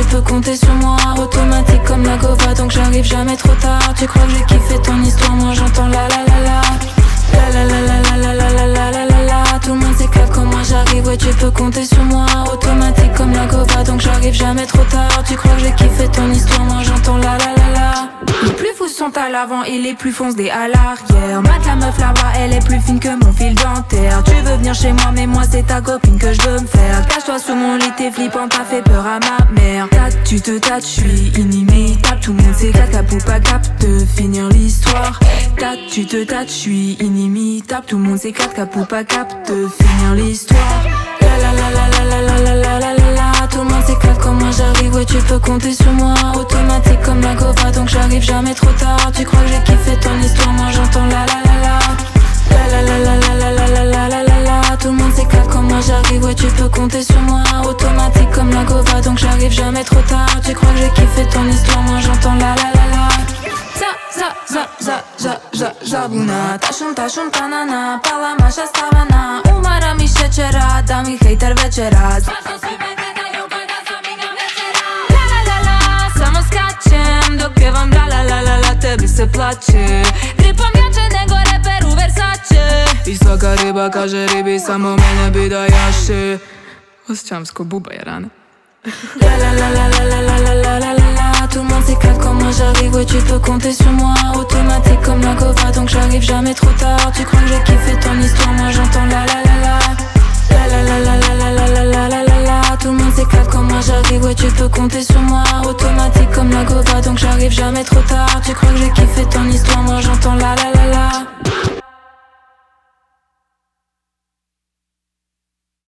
peux compter sur moi Automatique comme la gova donc j'arrive jamais trop tard Tu crois que j'ai kiffé ton histoire moi j'entends la la la la La la la la la la la la la la la Tout le monde s'éclate quand moi j'arrive ouais tu peux compter sur moi Automatique comme la gova donc j'arrive jamais trop tard Tu crois que j'ai kiffé ton histoire moi j'entends la la la la Les plus fous sont à l'avant et les plus foncés à l'arrière Mat la meuf là-bas elle est plus fine que mon fil dentaire Tu veux venir chez moi mais moi c'est ta copine que je veux me faire Cache-toi sous mon lit t'es flippant t'as fait peur à ma tu te tâtes, je suis inimitable Tout le monde s'éclate, la poupa capte de finir l'histoire Tâte, tu te tâtes, je suis inimitable Tout le monde s'éclate, la poupa capte de finir l'histoire La la la la la la la la la la la Tout le monde s'éclate quand moi j'arrive, ouais tu peux compter sur moi Automatique comme la gova donc j'arrive jamais trop tard Tu crois que j'ai kiffé ton histoire, moi j'entends la la la la La la la la la la la la la la la Tout le monde s'éclate quand moi j'arrive, ouais tu peux compter sur moi Automatique la gova donc j'arrive jamais trop tard Tu crois que j'ai kiffé ton histoire, moi j'entends la la la la. Za, za, za, za, za, za, zabuna Taszum, taszum, tanana Pala masza stawana Umara mi się ciera Da mi hejter wieczera. La la la la, la la Tebi se plaće Tripam jačenego reperu Versace I svaka riba kaže ribi Samo mene bi da jaše Osjećam sko buba jarane La la la la la la la la la la la la Tout le monde s'éclate quand moi j'arrive Ouais tu peux compter sur moi Automatique comme la gova Donc j'arrive jamais trop tard Tu crois que j'ai kiffé ton histoire Moi j'entends la la la la La la la la la la la la la la la la Tout le monde s'éclate quand moi j'arrive Ouais tu peux compter sur moi Automatique comme la gova Donc j'arrive jamais trop tard Tu crois que j'ai kiffé ton histoire Moi j'entends la la la